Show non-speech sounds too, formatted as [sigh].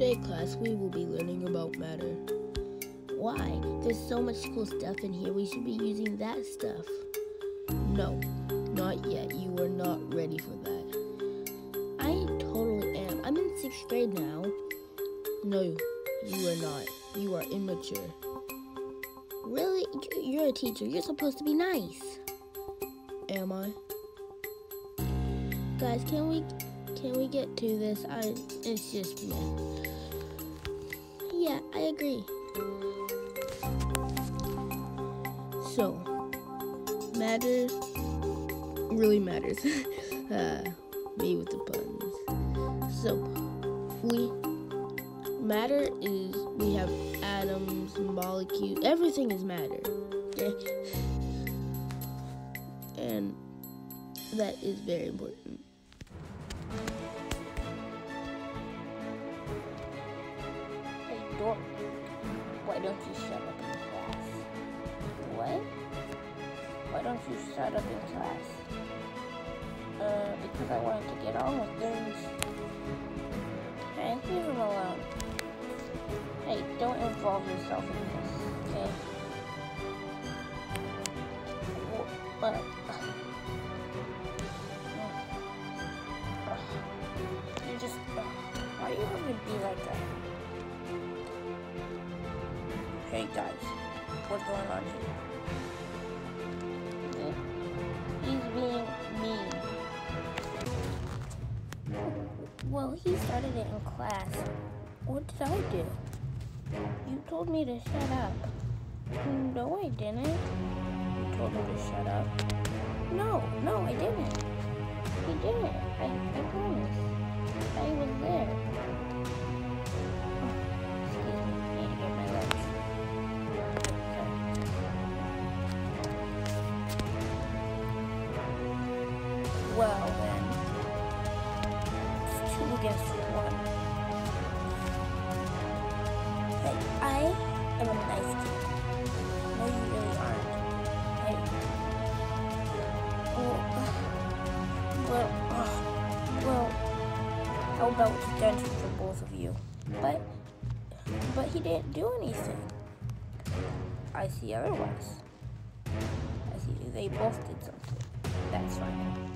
Today, class, we will be learning about matter. Why? There's so much cool stuff in here. We should be using that stuff. No, not yet. You are not ready for that. I totally am. I'm in sixth grade now. No, you are not. You are immature. Really? You're a teacher. You're supposed to be nice. Am I? Guys, can we can we get to this? I it's just me. Yeah, I agree. So, matter really matters. [laughs] uh, me with the puns. So, we matter is we have atoms, molecules, everything is matter. Okay? And that is very important. Dork, why don't you shut up in class? What? Why don't you shut up in class? Uh, because I wanted to get on with things. Hey, leave him alone. Hey, don't involve yourself in this, okay? What? You just, why are you gonna be like that? Hey guys, what's going on here? He's being mean. Well, he started it in class. What did I do? You told me to shut up. No, I didn't. You told me to shut up. No, no, I didn't. He didn't. I, I promise. I Well then, it's two against one. I am a nice kid. No, you really aren't. Hey. Well, well, well, how about detention for both of you? But, but he didn't do anything. I see otherwise. I see they both did something. That's fine.